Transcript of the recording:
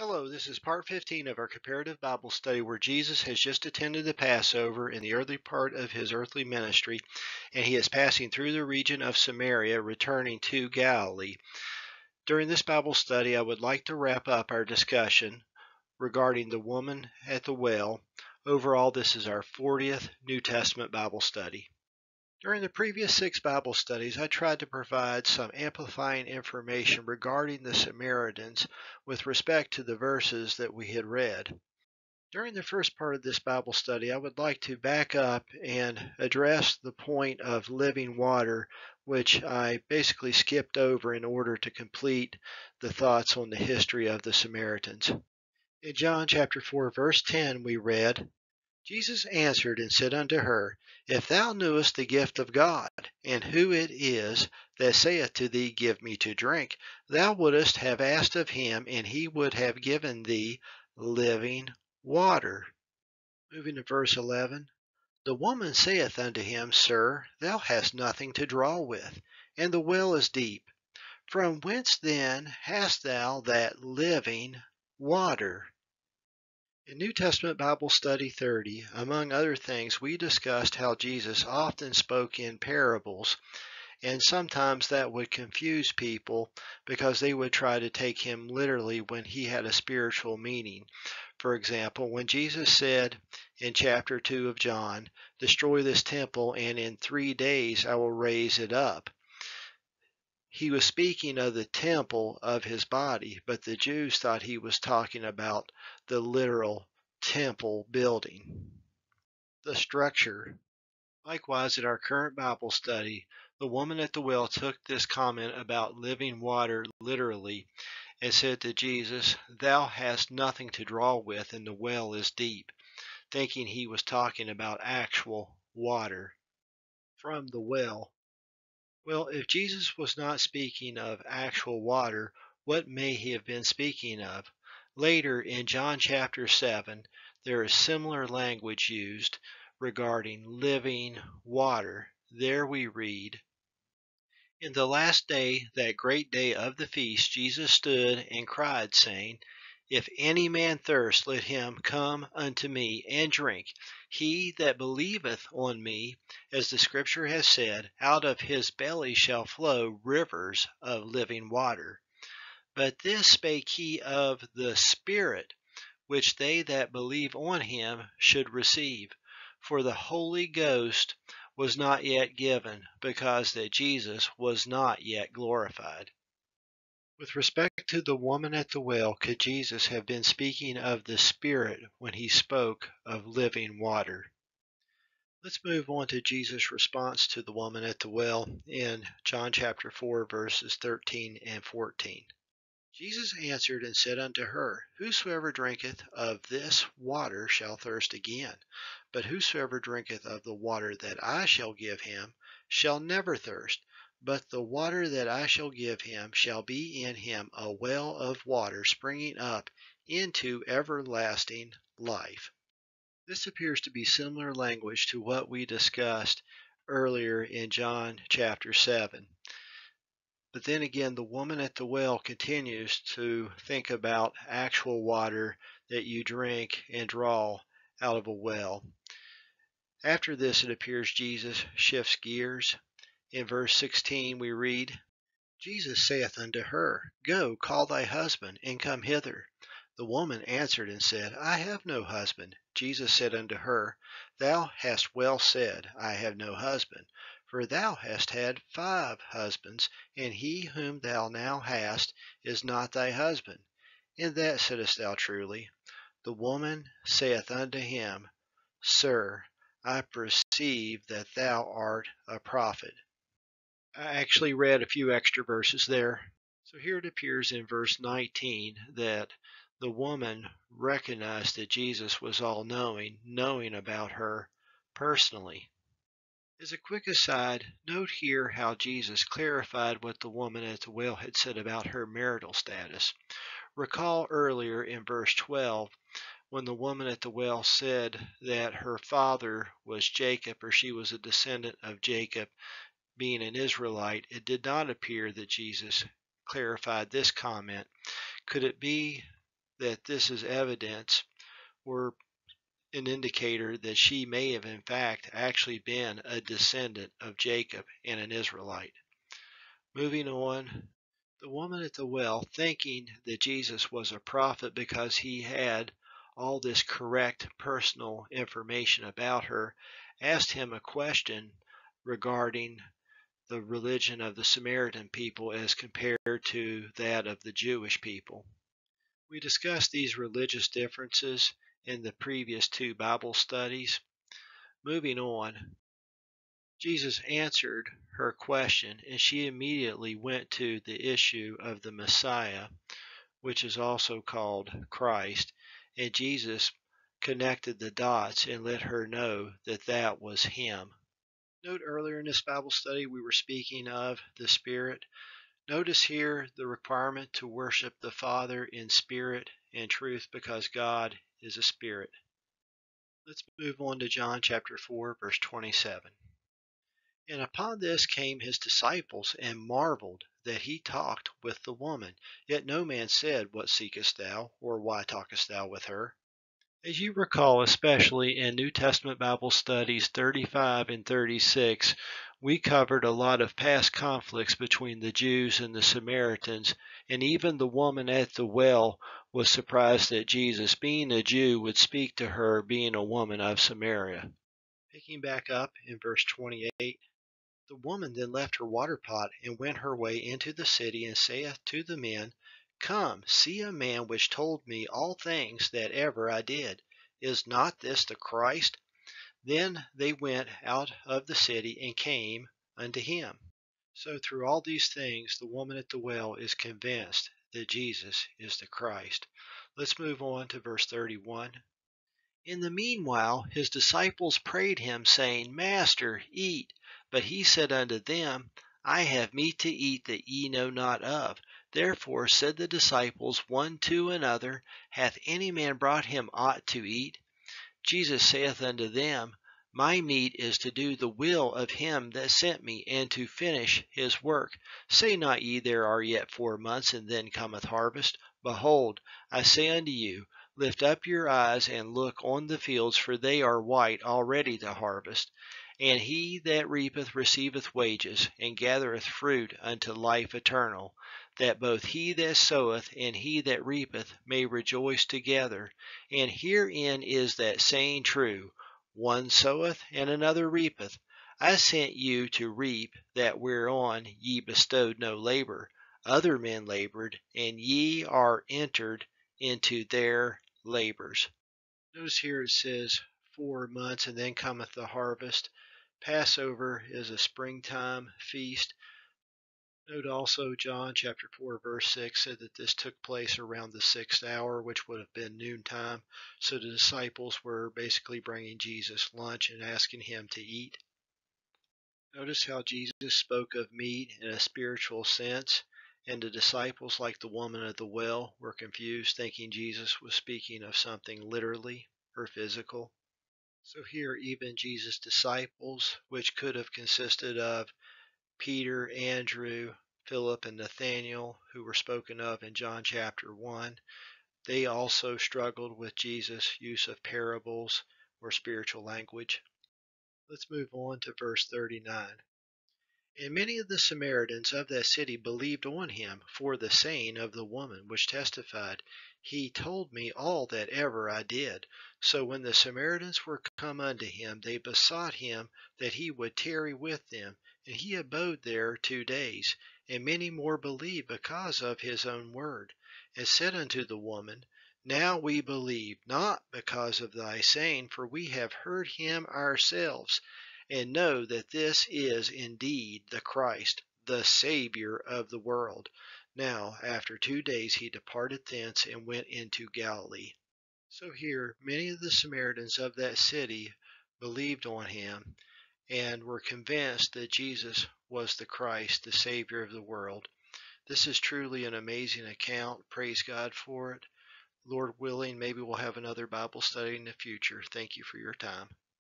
Hello, this is part 15 of our comparative Bible study where Jesus has just attended the Passover in the early part of his earthly ministry, and he is passing through the region of Samaria, returning to Galilee. During this Bible study, I would like to wrap up our discussion regarding the woman at the well. Overall, this is our 40th New Testament Bible study. During the previous six Bible studies, I tried to provide some amplifying information regarding the Samaritans with respect to the verses that we had read. During the first part of this Bible study, I would like to back up and address the point of living water, which I basically skipped over in order to complete the thoughts on the history of the Samaritans. In John chapter 4, verse 10, we read, Jesus answered and said unto her, If thou knewest the gift of God, and who it is that saith to thee, Give me to drink, thou wouldst have asked of him, and he would have given thee living water. Moving to verse 11. The woman saith unto him, Sir, thou hast nothing to draw with, and the well is deep. From whence then hast thou that living water? In New Testament Bible Study 30, among other things, we discussed how Jesus often spoke in parables, and sometimes that would confuse people because they would try to take him literally when he had a spiritual meaning. For example, when Jesus said in chapter 2 of John, Destroy this temple, and in three days I will raise it up he was speaking of the temple of his body, but the Jews thought he was talking about the literal temple building. The structure. Likewise, in our current Bible study, the woman at the well took this comment about living water literally and said to Jesus, Thou hast nothing to draw with, and the well is deep, thinking he was talking about actual water from the well. Well, if Jesus was not speaking of actual water, what may he have been speaking of? Later in John chapter 7, there is similar language used regarding living water. There we read, In the last day, that great day of the feast, Jesus stood and cried, saying, if any man thirst, let him come unto me and drink. He that believeth on me, as the scripture has said, out of his belly shall flow rivers of living water. But this spake he of the Spirit, which they that believe on him should receive. For the Holy Ghost was not yet given, because that Jesus was not yet glorified. With respect to the woman at the well, could Jesus have been speaking of the Spirit when he spoke of living water? Let's move on to Jesus' response to the woman at the well in John chapter 4, verses 13 and 14. Jesus answered and said unto her, Whosoever drinketh of this water shall thirst again, but whosoever drinketh of the water that I shall give him shall never thirst. But the water that I shall give him shall be in him a well of water springing up into everlasting life. This appears to be similar language to what we discussed earlier in John chapter 7. But then again, the woman at the well continues to think about actual water that you drink and draw out of a well. After this, it appears Jesus shifts gears in verse 16 we read, Jesus saith unto her, Go, call thy husband, and come hither. The woman answered and said, I have no husband. Jesus said unto her, Thou hast well said, I have no husband. For thou hast had five husbands, and he whom thou now hast is not thy husband. In that saidst thou truly. The woman saith unto him, Sir, I perceive that thou art a prophet. I actually read a few extra verses there. So here it appears in verse 19 that the woman recognized that Jesus was all knowing, knowing about her personally. As a quick aside, note here how Jesus clarified what the woman at the well had said about her marital status. Recall earlier in verse 12 when the woman at the well said that her father was Jacob or she was a descendant of Jacob being an Israelite, it did not appear that Jesus clarified this comment. Could it be that this is evidence or an indicator that she may have in fact actually been a descendant of Jacob and an Israelite. Moving on, the woman at the well, thinking that Jesus was a prophet because he had all this correct personal information about her, asked him a question regarding the religion of the Samaritan people as compared to that of the Jewish people. We discussed these religious differences in the previous two Bible studies. Moving on, Jesus answered her question, and she immediately went to the issue of the Messiah, which is also called Christ, and Jesus connected the dots and let her know that that was Him. Note earlier in this Bible study we were speaking of the Spirit. Notice here the requirement to worship the Father in spirit and truth because God is a spirit. Let's move on to John chapter 4, verse 27. And upon this came his disciples and marveled that he talked with the woman. Yet no man said, What seekest thou? or Why talkest thou with her? As you recall, especially in New Testament Bible studies 35 and 36, we covered a lot of past conflicts between the Jews and the Samaritans, and even the woman at the well was surprised that Jesus, being a Jew, would speak to her, being a woman of Samaria. Picking back up in verse 28, the woman then left her water pot and went her way into the city and saith to the men, Come, see a man which told me all things that ever I did. Is not this the Christ? Then they went out of the city and came unto him. So through all these things, the woman at the well is convinced that Jesus is the Christ. Let's move on to verse 31. In the meanwhile, his disciples prayed him, saying, Master, eat. But he said unto them, I have meat to eat that ye know not of. Therefore said the disciples one to another, Hath any man brought him aught to eat? Jesus saith unto them, My meat is to do the will of him that sent me, and to finish his work. Say not ye, There are yet four months, and then cometh harvest? Behold, I say unto you, Lift up your eyes and look on the fields, for they are white already to harvest. And he that reapeth receiveth wages, and gathereth fruit unto life eternal, that both he that soweth and he that reapeth may rejoice together. And herein is that saying true, One soweth, and another reapeth. I sent you to reap that whereon ye bestowed no labor. Other men labored, and ye are entered into their labors. Notice here it says, Four months, and then cometh the harvest. Passover is a springtime feast. Note also John chapter 4 verse 6 said that this took place around the sixth hour, which would have been noontime. So the disciples were basically bringing Jesus lunch and asking him to eat. Notice how Jesus spoke of meat in a spiritual sense, and the disciples, like the woman at the well, were confused, thinking Jesus was speaking of something literally or physical. So here, even Jesus' disciples, which could have consisted of Peter, Andrew, Philip, and Nathanael, who were spoken of in John chapter 1, they also struggled with Jesus' use of parables or spiritual language. Let's move on to verse 39. And many of the Samaritans of that city believed on him for the saying of the woman, which testified, He told me all that ever I did. So when the Samaritans were come unto him, they besought him that he would tarry with them. And he abode there two days. And many more believed because of his own word, and said unto the woman, Now we believe, not because of thy saying, for we have heard him ourselves and know that this is indeed the Christ, the Savior of the world. Now, after two days, he departed thence and went into Galilee. So here, many of the Samaritans of that city believed on him and were convinced that Jesus was the Christ, the Savior of the world. This is truly an amazing account. Praise God for it. Lord willing, maybe we'll have another Bible study in the future. Thank you for your time.